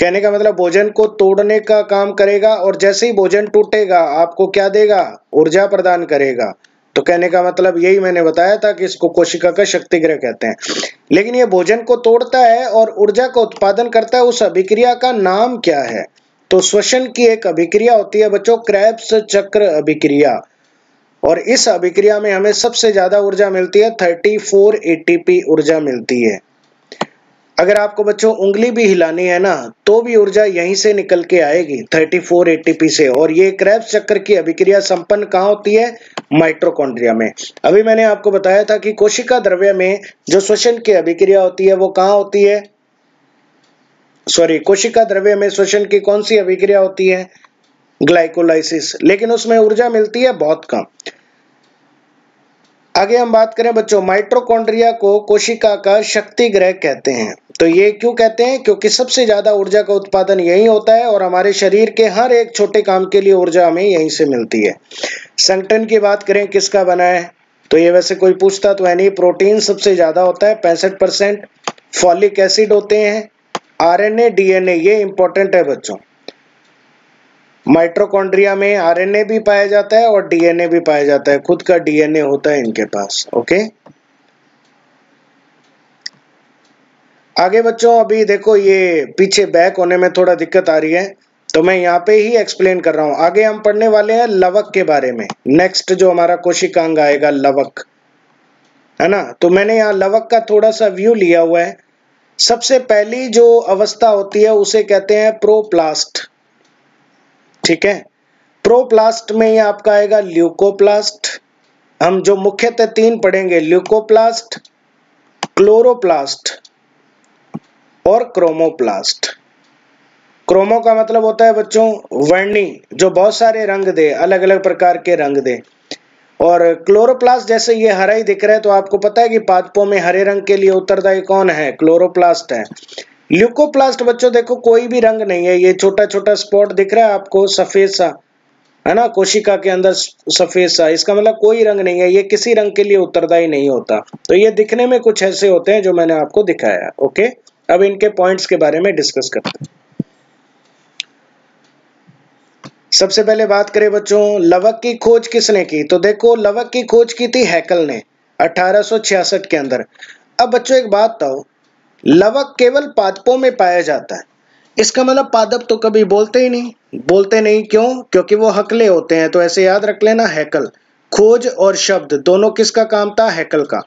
कहने का मतलब भोजन को तोड़ने का काम करेगा और जैसे ही भोजन टूटेगा, आपको क्या देगा? ऊर्जा प्रदान करेगा। तो कहने का मतलब यही मैंने बताया था कि इसको कोशिका का शक्ति ग्रह कहते हैं। लेकिन ये भोजन को तोड़ता है और ऊर्जा का उत्पादन करता है, उस अभिक्रिया का नाम क्या है? तो श्वसन की एक अभिक्रिया होती है बच्चों क्रैप्स चक्र अभिक्रिया। और इस अभिक्रिया में हमें सबसे ज़्यादा ऊर्जा मिलती है 34 एटीपी ऊर्जा मिलती है। अगर आपको बच्चों उंगली भी हिलानी है ना तो भी ऊर्जा यहीं से निकल के आएगी 34 एटीपी से। और ये क्रैप्स चक्र की अभिक्रिया संपन्न कहाँ होती है? माइट्रोकॉन्ड्रिया में। अभी मैंने आपको बताया था कि कोशिका द्रव्य में जो श्वसन की अभिक्रिया होती है, वो कहाँ होती है? सॉरी कोशिका द्रव्य में श्वसन की कौन सी अभिक्रिया होती है? ग्लाइकोलाइसिस लेकिन उसमें ऊर्जा मिलती है बहुत कम। आगे हम बात करें बच्चों, माइट्रोकॉन्ड्रिया को कोशिका का शक्ति ग्रह कहते हैं। तो ये क्यों कहते हैं? क्योंकि सबसे ज़्यादा ऊर्जा का उत्पादन यही होता है और हमारे शरीर के हर एक छोटे काम के लिए ऊर्जा हमें यहीं से मिलती है। संगठन की बात करें, किसका बना है? तो ये वैसे कोई पूछता तो है नहीं। प्रोटीन सबसे ज़्यादा होता है, पैंसठ परसेंट। फॉलिक एसिड होते हैं। आरएनए, डीएनए, ये इंपॉर्टेंट है बच्चों। माइट्रोकॉन्ड्रिया में आरएनए भी पाया जाता है और डीएनए भी पाया जाता है। खुद का डीएनए होता है इनके पास, ओके? आगे बच्चों, अभी देखो ये पीछे बैक होने में थोड़ा दिक्कत आ रही है तो मैं यहाँ पे ही एक्सप्लेन कर रहा हूँ। आगे हम पढ़ने वाले हैं लवक के बारे में। नेक्स्ट जो हमारा कोशिकांग आएगा, लवक। है ना? तो मैंने यहाँ लवक का थोड़ा सा व्यू लिया हुआ है। सबसे पहली जो अवस्था होती है, उसे कहते हैं प्रोप्लास्ट। ठीक है? प्रोप्लास्ट में ये आपका आएगा ल्यूकोप्लास्ट हम जो मुख्यतः तीन पढ़ेंगे ल्यूकोप्लास्ट क्लोरोप्लास्ट और क्रोमोप्लास्ट क्रोमो का मतलब होता है बच्चों, वर्णी, जो बहुत सारे रंग दे अलग अलग प्रकार के रंग दे। और क्लोरोप्लास्ट जैसे ये हरा ही दिख रहा है तो आपको पता है कि पादपों में हरे रंग के लिए उत्तरदायी कौन है? क्लोरोप्लास्ट है। ल्यूकोप्लास्ट बच्चों देखो, कोई भी रंग नहीं है। ये छोटा छोटा स्पॉट दिख रहा है आपको, सफ़ेद सा, है ना? कोशिका के अंदर सफ़ेद सा। इसका मतलब कोई रंग नहीं है। ये किसी रंग के लिए उत्तरदायी नहीं होता। तो ये दिखने में कुछ ऐसे होते हैं जो मैंने आपको दिखाया ओके? अब इनके पॉइंट्स के बारे में डिस्कस करते हैं। सबसे पहले बात करें बच्चों, लवक की खोज किसने की? तो देखो, लवक की खोज की थी हैकल ने 1866 के अंदर। अब बच्चों एक बात बताओ, लवक केवल पादपों में पाया जाता है। इसका मतलब पादप तो कभी बोलते ही नहीं। बोलते नहीं क्यों? क्योंकि वो हकले होते हैं तो ऐसे याद रख लेना हैकल। खोज और शब्द, दोनों किसका काम था? हैकल का।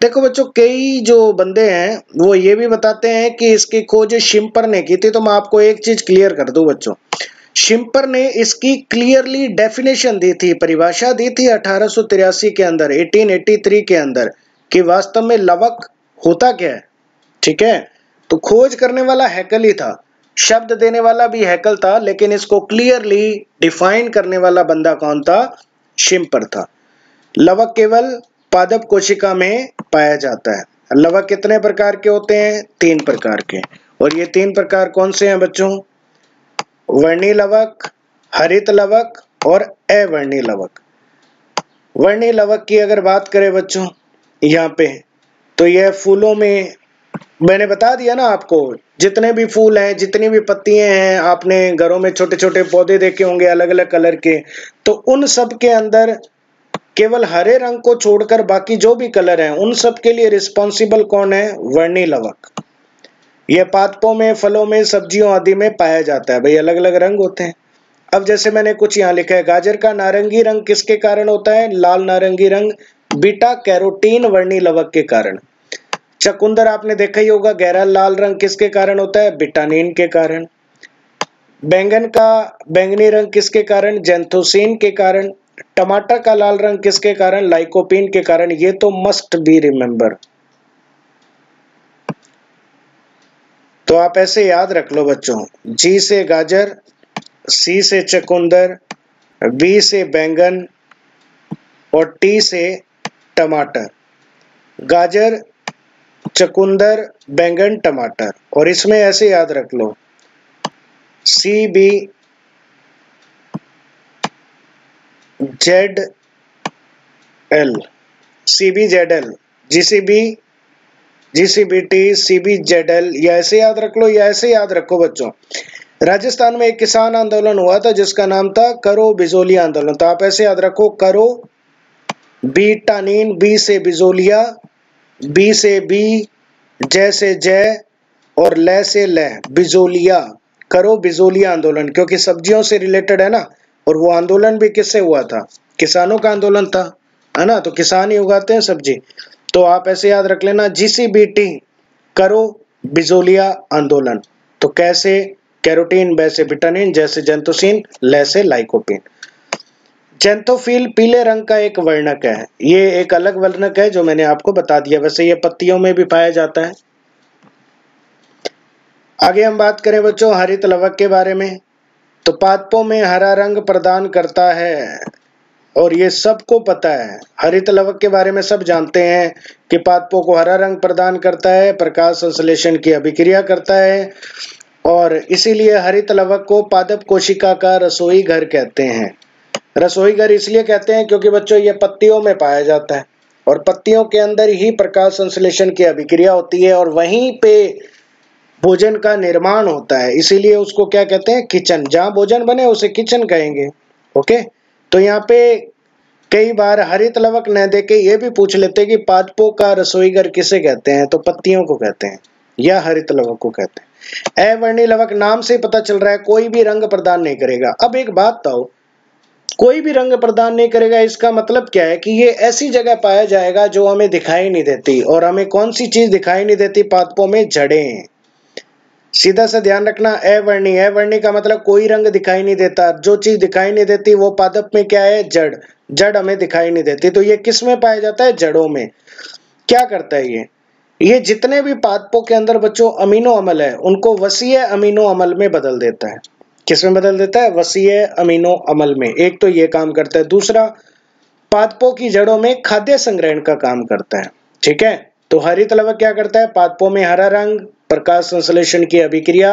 देखो बच्चों, कई जो बंदे हैं, वो ये भी बताते हैं कि इसकी खोज शिम्पर ने की थी तो मैं आपको एक चीज़ क्लियर कर दूँ बच्चों। शिम्पर ने इसकी क्लियरली डेफिनेशन दी थी, परिभाषा दी थी अठारह के अंदर 1883 के अंदर, कि वास्तव में लवक होता क्या है, ठीक है? तो खोज करने वाला हैकल ही था, शब्द देने वाला भी हैकल था, लेकिन इसको क्लियरली डिफाइन करने वाला बंदा कौन था? शिम्पर था। लवक केवल पादप कोशिका में पाया जाता है। लवक कितने प्रकार के होते हैं? तीन प्रकार के। और ये तीन प्रकार कौन से हैं बच्चों? वर्णी लवक हरित लवक और अवर्णी लवक वर्णी लवक की अगर बात करें बच्चों, यहाँ पे तो यह फूलों में, मैंने बता दिया ना आपको, जितने भी फूल हैं, जितनी भी पत्तियाँ हैं, आपने घरों में छोटे छोटे पौधे देखे होंगे अलग अलग कलर के तो उन सब के अंदर केवल हरे रंग को छोड़कर बाकी जो भी कलर हैं, उन सब के लिए रिस्पॉन्सिबल कौन है? वर्णी लवक। यह पादपों में, फलों में, सब्जियों आदि में पाया जाता है। भाई अलग अलग रंग होते हैं। अब जैसे मैंने कुछ यहाँ लिखा है, गाजर का नारंगी रंग किसके कारण होता है? लाल नारंगी रंग, बीटा कैरोटीन वर्णी लवक के कारण। चकुंदर आपने देखा ही होगा, गहरा लाल रंग किसके कारण होता है? बिटानिन के कारण। बैंगन का, बैंगनी रंग किसके कारण? जेंथोसिन के कारण। टमाटर का लाल रंग किसके कारण? लाइकोपिन के कारण। ये तो मस्ट बी रिमेंबर तो आप ऐसे याद रख लो बच्चों। जी से गाजर सी से चकुंदर बी से बैंगन और टी से टमाटर। गाजर, चकुंदर, बैंगन, टमाटर। और इसमें ऐसे याद रख लो। C B Z L C B Z L G C B G C B T C B Z L या ऐसे याद रख लो, या ऐसे याद रखो बच्चों। राजस्थान में एक किसान आंदोलन हुआ था, जिसका नाम था करो बिजोलिया आंदोलन। तो आप ऐसे याद रखो, करो, बी टानीन, बी से बिजोलिया, बी से बी, जय से जय, और ल से ल बिजोलिया। करो बिजोलिया आंदोलन, क्योंकि सब्जियों से रिलेटेड है ना। और वो आंदोलन भी किससे हुआ था? किसानों का आंदोलन था, है ना? तो किसान ही उगाते हैं सब्ज़ी। तो आप ऐसे याद रख लेना, जीसीबीटी करो बिजोलिया आंदोलन। तो कैसे? कैरोटीन वैसे विटामिन जैसे जंतुसिन, लैसे लाइकोपिन जेंथोफिल पीले रंग का एक वर्णक है। ये एक अलग वर्णक है जो मैंने आपको बता दिया। वैसे ये पत्तियों में भी पाया जाता है। आगे हम बात करें बच्चों, हरित लवक के बारे में। तो पादपों में हरा रंग प्रदान करता है। और ये सबको पता है। हरित लवक के बारे में सब जानते हैं कि पादपों को हरा रंग प्रदान करता है, प्रकाश संश्लेषण की अभिक्रिया करता है। और इसीलिए हरित लवक को पादप कोशिका का रसोई घर कहते हैं। रसोई घर इसलिए कहते हैं क्योंकि बच्चों, ये पत्तियों में पाया जाता है। और पत्तियों के अंदर ही प्रकाश संश्लेषण की अभिक्रिया होती है और वहीं पे भोजन का निर्माण होता है। इसीलिए उसको क्या कहते हैं? किचन। जहाँ भोजन बने, उसे किचन कहेंगे। ओके? तो यहाँ पे कई बार हरित लवक न दे के ये भी पूछ लेते हैं कि पादपों का रसोई घर किसे कहते हैं? तो पत्तियों को कहते हैं, या हरित लवक को कहते हैं। अवर्णी लवक नाम से पता चल रहा है, कोई भी रंग प्रदान नहीं करेगा। अब एक बात तो कोई भी रंग प्रदान नहीं करेगा, इसका मतलब क्या है कि ये ऐसी जगह पाया जाएगा जो हमें दिखाई नहीं देती, और हमें कौन सी चीज़ दिखाई नहीं देती? पादपों में जड़े। सीधा सा ध्यान रखना अवर्णी अवर्णी का मतलब कोई रंग दिखाई नहीं देता। जो चीज़ दिखाई नहीं देती, वो पादप में क्या है? जड़। जड़ हमें दिखाई नहीं देती। तो ये किसमें पाया जाता है? जड़ों में। क्या करता है ये? ये जितने भी पादपों के अंदर बच्चों, अमीनो अमल है, उनको वसीय अमीनो अमल में बदल देता है। किसमें बदल देता है? वसीय अमीनो अमल में। एक तो ये काम करता है। दूसरा, पादपों की जड़ों में खाद्य संग्रहण का काम करता है। ठीक है? तो हरित लवक क्या करता है? पादपों में हरा रंग प्रकाश संश्लेषण की अभिक्रिया,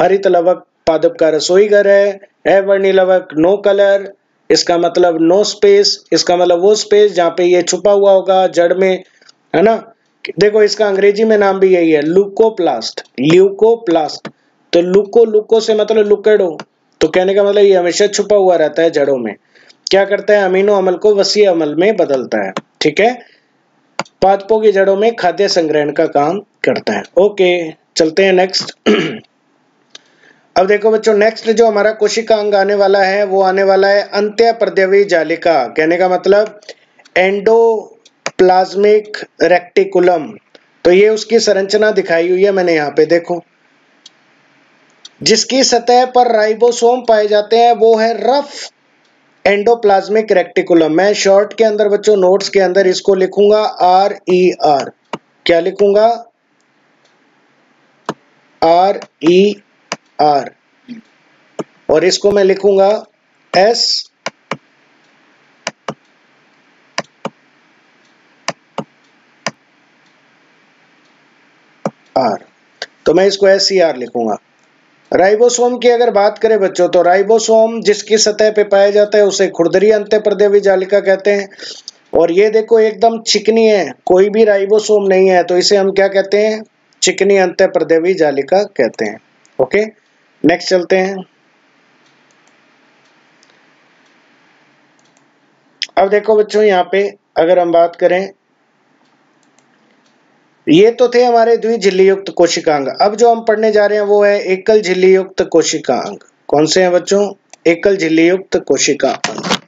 हरित लवक पादप का रसोई घर है, अवर्णी लवक नो कलर, इसका मतलब नो स्पेस इसका मतलब वो स्पेस जहाँ पे ये छुपा हुआ होगा जड़ में, है ना? देखो, इसका अंग्रेज़ी में नाम भी यही है लुकोप्लास्ट ल्यूकोप्लास्ट तो लुको लुको से मतलब लुकेडो तो कहने का मतलब ये हमेशा छुपा हुआ रहता है जड़ों में। क्या करता है? अमीनो अमल को वसी अमल में बदलता है, ठीक है? पादपों की जड़ों में खाद्य संग्रहण का काम करता है। ओके, चलते हैं नेक्स्ट अब देखो बच्चों नेक्स्ट जो हमारा कोशिका अंग आने वाला है, वो आने वाला है अंत्य प्रद्यवी जालिका। कहने का मतलब एंडोप्लाज्मिक रेक्टिकुलम तो ये उसकी संरचना दिखाई हुई है मैंने यहाँ पे, देखो। जिसकी सतह पर राइबोसोम पाए जाते हैं, वो है रफ एंडोप्लाज्मिक रेक्टिकुलम मैं शॉर्ट के अंदर बच्चों नोट्स के अंदर इसको लिखूँगा आर ई आर क्या लिखूँगा? आर ई आर और इसको मैं लिखूँगा एस आर तो मैं इसको एस सी आर लिखूँगा. राइबोसोम की अगर बात करें बच्चों तो राइबोसोम जिसकी सतह पे पाया जाता है, उसे खुरदरी अंत्य प्रदेवी जालिका कहते हैं। और ये देखो, एकदम चिकनी है, कोई भी राइबोसोम नहीं है तो इसे हम क्या कहते हैं? चिकनी अंत्य प्रदेवी जालिका कहते हैं। ओके नेक्स्ट चलते हैं। अब देखो बच्चों, यहाँ पे अगर हम बात करें ये तो थे हमारे द्विझिल्ली युक्त कोशिकांग। अब जो हम पढ़ने जा रहे हैं वो है एकल झिल्ली युक्त कोशिकांग। कौन से हैं बच्चों? एकल झिल्ली युक्त कोशिका अंग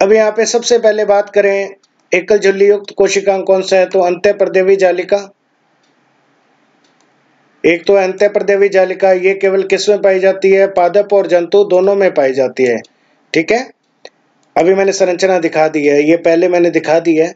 अब यहाँ पे सबसे पहले बात करें, एकल झिल्ली युक्त कोशिकांग कौन सा है? तो अंत्य प्रदेवी जालिका। एक तो अंत्य प्रदेवी जालिका, ये केवल किसमें पाई जाती है? पादप और जंतु दोनों में पाई जाती है। ठीक है? अभी मैंने संरचना दिखा दी है। ये पहले मैंने दिखा दी है।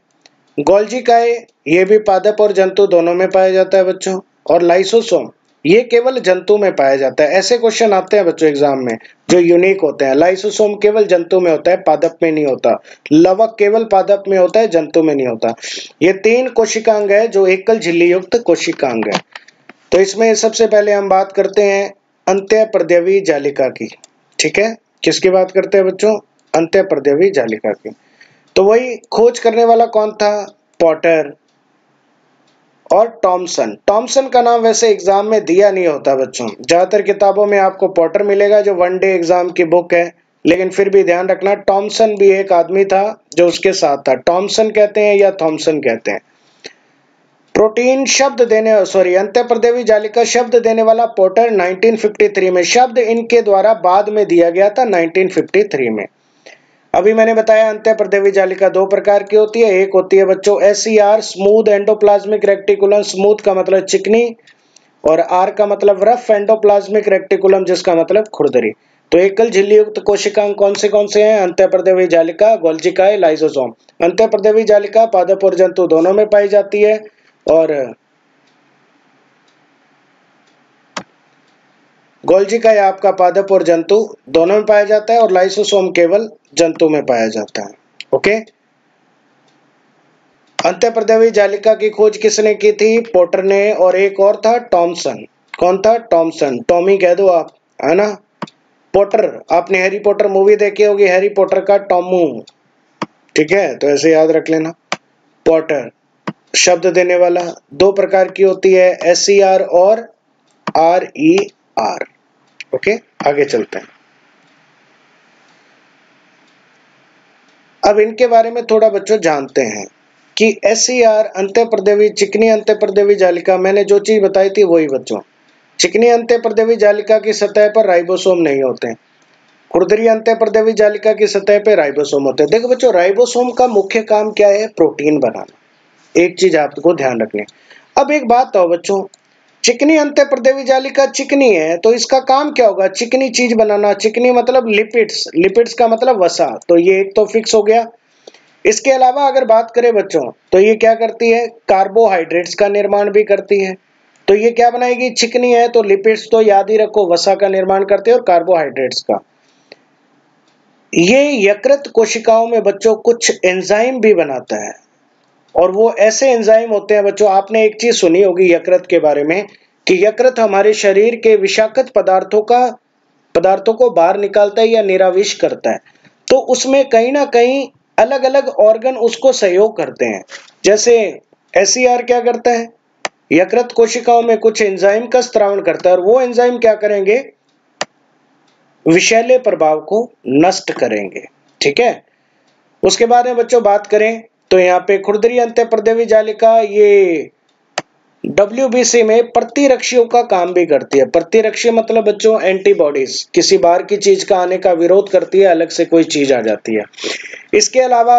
गोल्जी काय ये भी पादप और जंतु दोनों में पाया जाता है बच्चों, और लाइसोसोम, ये केवल जंतु में पाया जाता है। ऐसे क्वेश्चन आते हैं बच्चों एग्ज़ाम में, जो यूनिक होते हैं। लाइसोसोम केवल जंतु में होता है, पादप में नहीं होता। लवक केवल पादप में होता है, जंतु में नहीं होता। ये तीन कोशिकांग है, जो एकल झिल्ली युक्त कोशिकांग है। तो इसमें सबसे पहले हम बात करते हैं अंत्य प्रद्यवी जालिका की। ठीक है? किसकी बात करते हैं बच्चों? अंत्य प्रद्यवी जालिका की। तो वही खोज करने वाला कौन था? पॉटर और टॉमसन। टॉमसन का नाम वैसे एग्ज़ाम में दिया नहीं होता बच्चों। ज़्यादातर किताबों में आपको पॉटर मिलेगा जो वन डे एग्ज़ाम की बुक है। लेकिन फिर भी ध्यान रखना, टॉमसन भी एक आदमी था जो उसके साथ था। टॉमसन कहते हैं या थॉमसन कहते हैं? प्रोटीन शब्द देने सॉरी अंत्य प्रदेवी जालिका शब्द देने वाला पोर्टर 1953 में, शब्द इनके द्वारा बाद में दिया गया था 1953 में। अभी मैंने बताया, अंत्य प्रदेवी जालिका दो प्रकार की होती है। एक होती है बच्चों S smooth endoplasmic reticulum smooth का मतलब चिकनी, और आर का मतलब रफ एंडोप्लाज्मिक रेक्टिकुलम जिसका मतलब खुरदरी। तो एकल झिल्ली युक्त कोशिकांग कौन से कौन से हैं? अंत्य प्रदेवी जालिका गोल्जिकाय लाइसोसोम। अंत्य प्रदेवी जालिका पादप और जंतु दोनों में पाई जाती है, और गोल्जी या आपका पादप और जंतु दोनों में पाया जाता है, और लाइसोसोम केवल जंतु में पाया जाता है ओके अंत्य प्रदेवी जालिका की खोज किसने की थी? पोटर ने और एक और था, टॉमसन। कौन था? टॉमसन। टॉमी कह दो आप, है ना? पोटर, आपने हैरी पोटर मूवी देखी होगी, हैरी पोटर का टॉमू। ठीक है तो ऐसे याद रख लेना। पोटर, शब्द देने वाला दो प्रकार की होती है एस सी आर और आर ई आर ओके आगे चलते हैं। अब इनके बारे में थोड़ा बच्चों जानते हैं कि एस सी आर अंत्य प्रदेवी, चिकनी अंत्य प्रदेवी जालिका, मैंने जो चीज़ बताई थी वही बच्चों। चिकनी अंत्य प्रदेवी जालिका की सतह पर राइबोसोम नहीं होते। खुरदरी अंत्य प्रदेवी जालिका की सतह पर राइबोसोम होते। हैं देखो बच्चों, राइबोसोम का मुख्य काम क्या है? प्रोटीन बनाना। एक चीज़ आपको ध्यान रखनी अब एक बात तो बच्चों चिकनी अंत्य प्रदेवी जालिका चिकनी है तो इसका काम क्या होगा? चिकनी चीज़ बनाना, चिकनी मतलब लिपिड्स लिपिड्स का मतलब वसा। तो ये एक तो फिक्स हो गया। इसके अलावा अगर बात करें बच्चों तो ये क्या करती है? कार्बोहाइड्रेट्स का निर्माण भी करती है। तो ये क्या बनाएगी? चिकनी है तो लिपिड्स तो याद ही रखो, वसा का निर्माण करते हैं और कार्बोहाइड्रेट्स का। ये यकृत कोशिकाओं में बच्चों कुछ एंजाइम भी बनाता है। और वो ऐसे एंजाइम होते हैं बच्चों, आपने एक चीज़ सुनी होगी यकृत के बारे में, कि यकृत हमारे शरीर के विषाक्त पदार्थों का, पदार्थों को बाहर निकालता है या निराविश करता है। तो उसमें कहीं ना कहीं अलग अलग ऑर्गन उसको सहयोग करते हैं। जैसे एस क्या करता है? यकृत कोशिकाओं में कुछ एंजाइम का स्त्रावण करता है और वो एंजाइम क्या करेंगे? विषैले प्रभाव को नष्ट करेंगे। ठीक है? उसके बाद में बच्चों बात करें तो यहाँ पे खुरदरी अंत प्रदेवी जालिका, ये डब्ल्यूबीसी में प्रतिरक्षियों का काम भी करती है। प्रतिरक्षी मतलब बच्चों एंटीबॉडीज किसी बाहर की चीज़ का आने का विरोध करती है, अलग से कोई चीज़ आ जाती है। इसके अलावा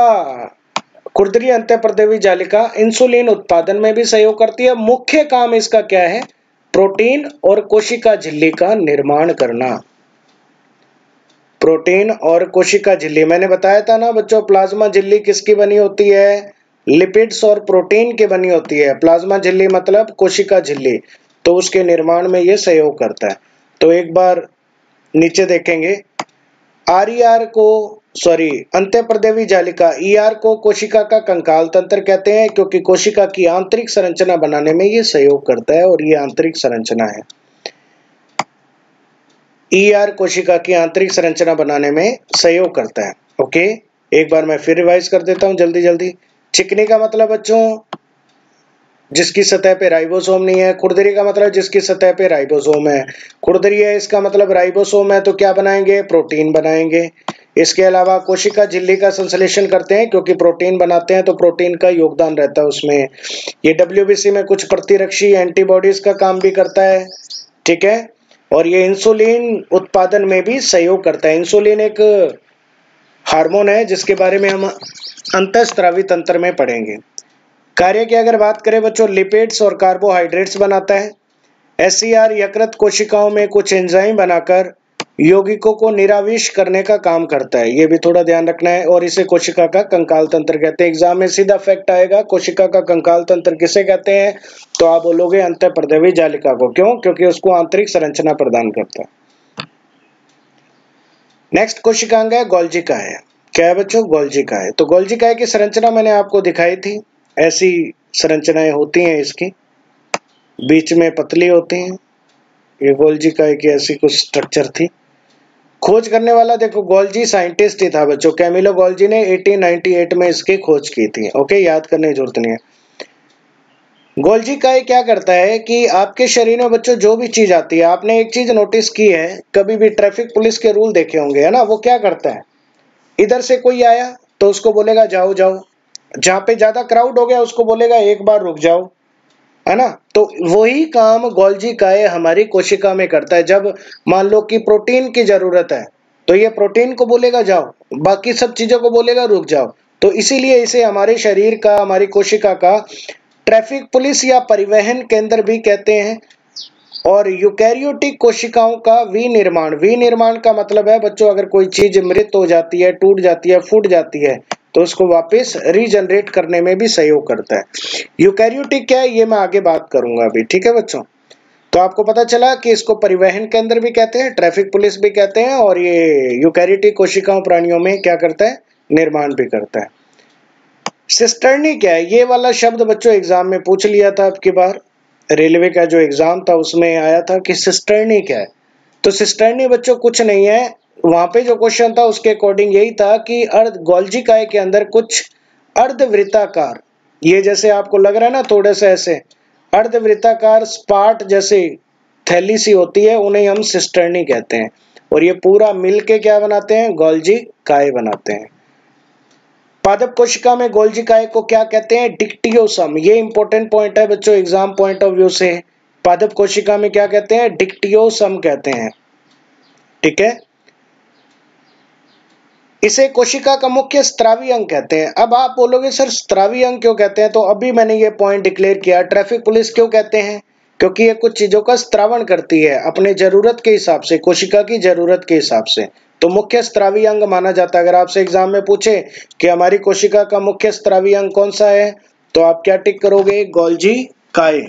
खुरदरी अंत प्रदेवी जालिका इंसुलिन उत्पादन में भी सहयोग करती है। मुख्य काम इसका क्या है? प्रोटीन और कोशिका झिल्ली का निर्माण करना। प्रोटीन और कोशिका झिल्ली। मैंने बताया था ना बच्चों, प्लाज्मा झिल्ली किसकी बनी होती है? लिपिड्स और प्रोटीन की बनी होती है। प्लाज्मा झिल्ली मतलब कोशिका झिल्ली। तो उसके निर्माण में ये सहयोग करता है। तो एक बार नीचे देखेंगे। आर ई आर को, सॉरी अंत्य प्रदेवी जालिका ईआर e को कोशिका का कंकाल तंत्र कहते हैं, क्योंकि कोशिका की आंतरिक संरचना बनाने में ये सहयोग करता है और ये आंतरिक संरचना है। ईआर e कोशिका की आंतरिक संरचना बनाने में सहयोग करता है। ओके एक बार मैं फिर रिवाइज कर देता हूँ जल्दी जल्दी। चिकनी का मतलब बच्चों, जिसकी सतह पे राइबोसोम नहीं है, खुरदरी का मतलब जिसकी सतह पे राइबोसोम है। खुरदरी है, इसका मतलब राइबोसोम है तो क्या बनाएँगे? प्रोटीन बनाएँगे। इसके अलावा कोशिका झिल्ली का संश्लेषण करते हैं, क्योंकि प्रोटीन बनाते हैं तो प्रोटीन का योगदान रहता है उसमें। ये डब्ल्यू में कुछ प्रतिरक्षी एंटीबॉडीज का काम भी करता है। ठीक है? और ये इंसुलिन उत्पादन में भी सहयोग करता है। इंसुलिन एक हार्मोन है, जिसके बारे में हम अंतस्त्रावी तंत्र में पढ़ेंगे। कार्य की अगर बात करें बच्चों लिपिड्स और कार्बोहाइड्रेट्स बनाता है। एस यकृत कोशिकाओं में कुछ एंजाइम बनाकर यौगिकों को निराविश करने का काम करता है। ये भी थोड़ा ध्यान रखना है। और इसे कोशिका का कंकाल तंत्र कहते हैं। एग्ज़ाम में सीधा फैक्ट आएगा, कोशिका का कंकाल तंत्र किसे कहते हैं? तो आप बोलोगे अंत प्रदेवी जालिका को। क्यों? क्योंकि उसको आंतरिक संरचना प्रदान करता है। नेक्स्ट कोशिकांग है गोल्जिका है क्या है बच्चों? गोल्जिका है तो गोल्जिका की संरचना मैंने आपको दिखाई थी। ऐसी संरचनाएँ होती हैं इसकी। बीच में पतली होती हैं। ये गोल्जिका की ऐसी कुछ स्ट्रक्चर थी। खोज करने वाला, देखो गोल्जी साइंटिस्ट ही था बच्चों। कैमिलो गोल्जी ने 1898 में इसकी खोज की थी। ओके याद करने की ज़रूरत नहीं है। गोल्जी का ये क्या करता है कि आपके शरीर में बच्चों, जो भी चीज़ आती है, आपने एक चीज़ नोटिस की है, कभी भी ट्रैफ़िक पुलिस के रूल देखे होंगे, है ना? वो क्या करता है? इधर से कोई आया तो उसको बोलेगा, जाओ जाओ। जहाँ पे ज़्यादा क्राउड हो गया, उसको बोलेगा, एक बार रुक जाओ। है ना? तो वही काम गोल्जी काय हमारी कोशिका में करता है। जब मान लो कि प्रोटीन की ज़रूरत है तो ये प्रोटीन को बोलेगा, जाओ, बाकी सब चीज़ों को बोलेगा, रुक जाओ। तो इसीलिए इसे हमारे शरीर का, हमारी कोशिका का ट्रैफ़िक पुलिस या परिवहन केंद्र भी कहते हैं। और यूकैरियोटिक कोशिकाओं का विनिर्माण विनिर्माण का मतलब है, बच्चों, अगर कोई चीज़ मृत हो जाती है, टूट जाती है, फूट जाती है तो उसको वापस रीजनरेट करने में भी सहयोग करता है। यूकैरियोटिक क्या है? ये मैं आगे बात करूँगा अभी, ठीक है बच्चों? तो आपको पता चला कि इसको परिवहन के अंदर भी कहते हैं ट्रैफ़िक पुलिस भी कहते हैं, और ये यूकैरियोटिक कोशिकाओं, प्राणियों में क्या करता है? निर्माण भी करता है। सिस्टर्नी क्या है? ये वाला शब्द बच्चों एग्ज़ाम में पूछ लिया था आपकी बार। रेलवे का जो एग्ज़ाम था, उसमें आया था कि सिस्टर्नी क्या है। तो सिस्टर्नी बच्चों कुछ नहीं है वहाँ पे जो क्वेश्चन था, उसके अकॉर्डिंग यही था कि अर्ध गोल्जी काय के अंदर कुछ अर्धवृत्ताकार, ये जैसे आपको लग रहा है ना थोड़े से ऐसे, अर्धवृत्ताकार स्पाट जैसे थैली सी होती है, उन्हें हम सिस्टर्नी कहते हैं। और ये पूरा मिलके क्या बनाते हैं? गोल्जी काय बनाते हैं। पादप कोशिका में गोल्जी काय को क्या कहते हैं? डिक्टियोसम। ये इंपॉर्टेंट पॉइंट है बच्चों एग्ज़ाम पॉइंट ऑफ़ व्यू से। पादप कोशिका में क्या कहते हैं? डिक्टियोसम कहते हैं। ठीक है? इसे कोशिका का मुख्य स्त्रावी अंग कहते हैं। अब आप बोलोगे, सर, स्त्रावी अंग क्यों कहते हैं? तो अभी मैंने ये पॉइंट डिक्लेयर किया। ट्रैफ़िक पुलिस क्यों कहते हैं? क्योंकि ये कुछ चीज़ों का स्त्रावण करती है, अपने ज़रूरत के हिसाब से, कोशिका की ज़रूरत के हिसाब से। तो मुख्य स्त्रावी अंग माना जाता है। अगर आपसे एग्ज़ाम में पूछे कि हमारी कोशिका का मुख्य स्त्रावी अंग कौन सा है तो आप क्या टिक करोगे? गोल्जी काय